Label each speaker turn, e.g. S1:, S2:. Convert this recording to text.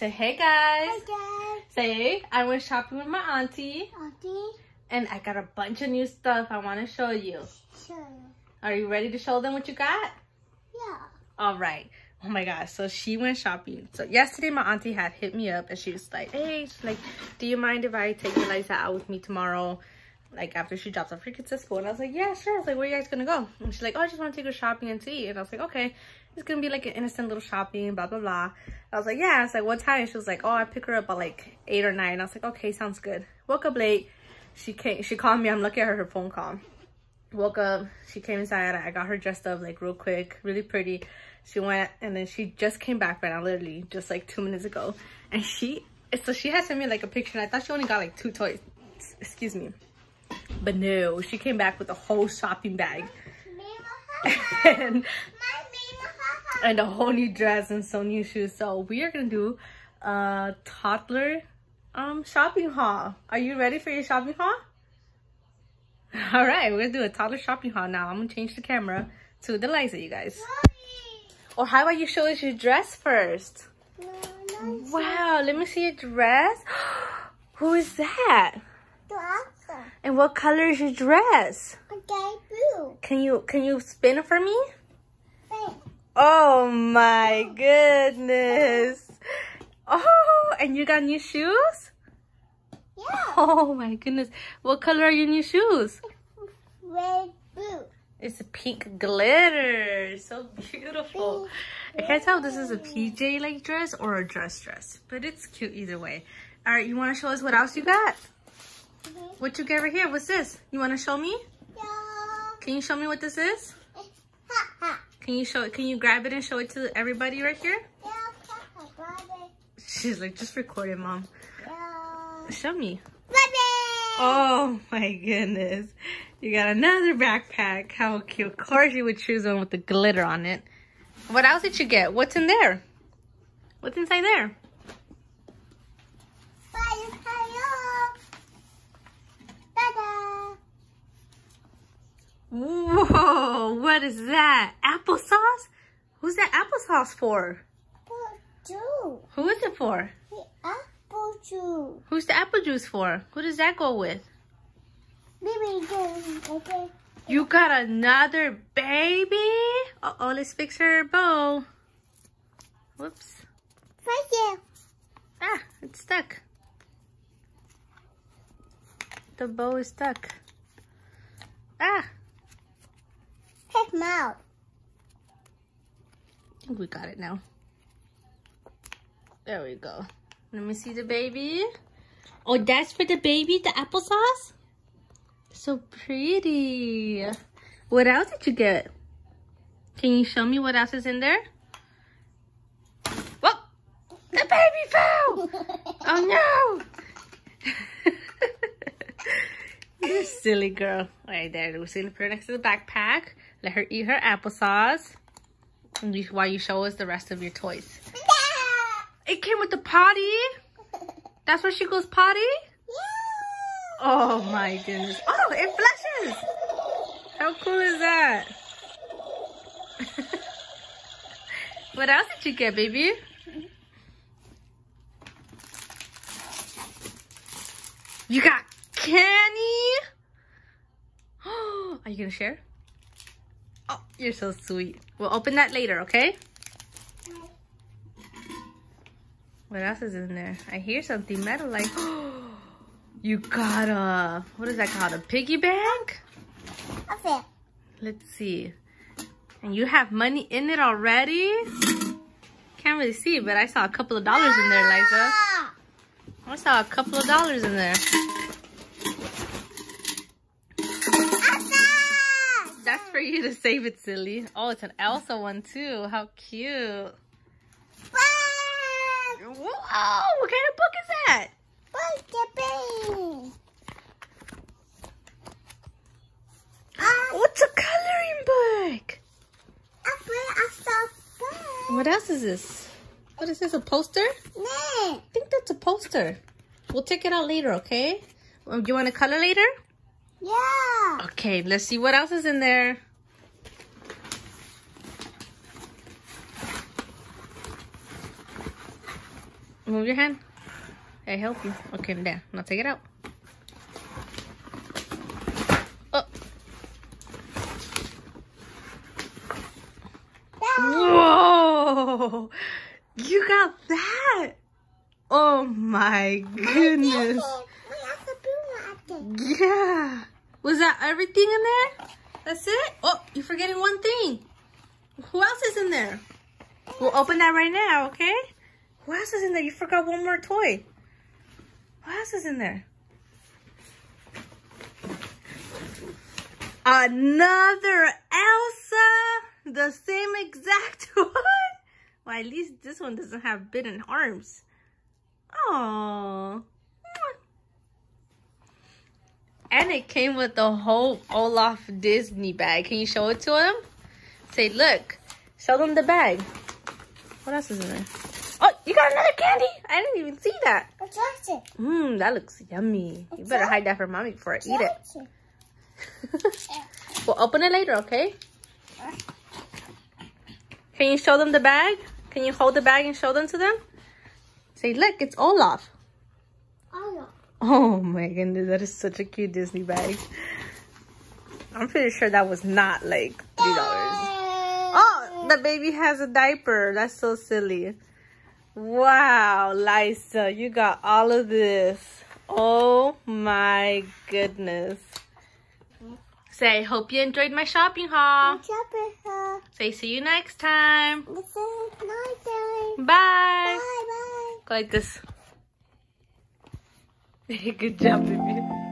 S1: Say hey guys.
S2: Hi guys.
S1: Say I went shopping with my auntie
S2: Auntie.
S1: and I got a bunch of new stuff I want to show you.
S2: Sure.
S1: Are you ready to show them what you got?
S2: Yeah.
S1: All right. Oh my gosh. So she went shopping. So yesterday my auntie had hit me up and she was like, hey, she's like, do you mind if I take Eliza out with me tomorrow? Like after she drops off her kids at school. And I was like, yeah, sure. I was like, where are you guys gonna go? And she's like, oh, I just want to take her shopping and see. And I was like, okay. It's gonna be like an innocent little shopping, blah, blah, blah. I was like, yeah. I was like, what time? She was like, oh, I pick her up at like eight or nine. I was like, okay, sounds good. Woke up late. She came, she called me. I'm looking at her, her phone call woke up she came inside i got her dressed up like real quick really pretty she went and then she just came back right now literally just like two minutes ago and she so she had sent me like a picture and i thought she only got like two toys excuse me but no she came back with a whole shopping bag and, and a whole new dress and some new shoes so we are gonna do a toddler um shopping haul are you ready for your shopping haul all right, we're gonna do a toddler shopping haul now. I'm gonna change the camera to the Liza, you guys. Or how about you show us your dress first? Wow, let me see your dress. Who is that? And what color is your dress?
S2: Okay, blue.
S1: Can you can you spin it for me? Oh my goodness. Oh, and you got new shoes?
S2: Yeah.
S1: Oh my goodness. What color are your new shoes?
S2: Red, blue.
S1: It's a pink glitter. So beautiful. I can't tell if this is a PJ like dress or a dress dress, but it's cute either way. All right, you want to show us what else you got?
S2: Mhm.
S1: What you got right here? What's this? You want to show me?
S2: Yeah.
S1: Can you show me what this is?
S2: Ha ha.
S1: Can you show it? Can you grab it and show it to everybody right here?
S2: Yeah, ha.
S1: She's like, just record it, mom.
S2: Yeah.
S1: Show me. Oh my goodness. You got another backpack. How cute. Of course you would choose one with the glitter on it. What else did you get? What's in there? What's inside there? Whoa, what is that? Applesauce? Who's that applesauce for?
S2: Apple juice.
S1: Who is it for?
S2: The apple juice.
S1: Who's the apple juice for? Who does that go with?
S2: Baby. Okay.
S1: You got another baby? Uh-oh, let's fix her bow. Whoops.
S2: Thank you.
S1: Ah, it's stuck. The bow is stuck. Ah,
S2: His mouth.
S1: I think we got it now. There we go. Let me see the baby. Oh, that's for the baby, the applesauce? So pretty. What else did you get? Can you show me what else is in there? Whoa! The baby fell! Oh no! You silly girl. Right there. To put her next to the backpack. Let her eat her applesauce. And you, while you show us the rest of your toys. It came with the potty. That's where she goes potty? Yeah. Oh my goodness. Oh, it flushes. How cool is that? what else did you get, baby? You got candy? Are you gonna share? Oh, you're so sweet. We'll open that later, okay? What else is in there? I hear something metal like, you got a, what is that called? A piggy bank?
S2: Okay.
S1: Let's see. And you have money in it already? Can't really see, but I saw a couple of dollars in there, Liza. Ah! I saw a couple of dollars in there. For you to save it, silly. Oh, it's an Elsa one too. How cute. Whoa, what kind of book is that? What's a coloring book? What else is this? What is this, a poster? I think that's a poster. We'll take it out later, okay? Um, do you want to color later?
S2: Yeah.
S1: Okay, let's see what else is in there. Move your hand. I help you. Okay, there. Now take it out. Oh. Whoa! You got that? Oh my goodness. Yeah. Was that everything in there? That's it? Oh, you're forgetting one thing. Who else is in there? We'll open that right now, okay? Who else is in there? You forgot one more toy. What else is in there? Another Elsa! The same exact one? Well, at least this one doesn't have bitten arms. Oh. And it came with the whole Olaf Disney bag. Can you show it to him? Say, look. Show them the bag. What else is in there? Oh, you got another candy. I didn't even see that. I it. Mmm, that looks yummy. You better hide that from mommy before I eat it. we'll open it later, okay? Can you show them the bag? Can you hold the bag and show them to them? Say, look, it's Olaf.
S2: Olaf.
S1: Oh my goodness, that is such a cute Disney bag. I'm pretty sure that was not like $3. Oh, the baby has a diaper. That's so silly. Wow, Liza, you got all of this. Oh my goodness. Say, hope you enjoyed my shopping haul. Say, see you next time. Bye.
S2: Bye bye.
S1: Go like this. Good job, baby.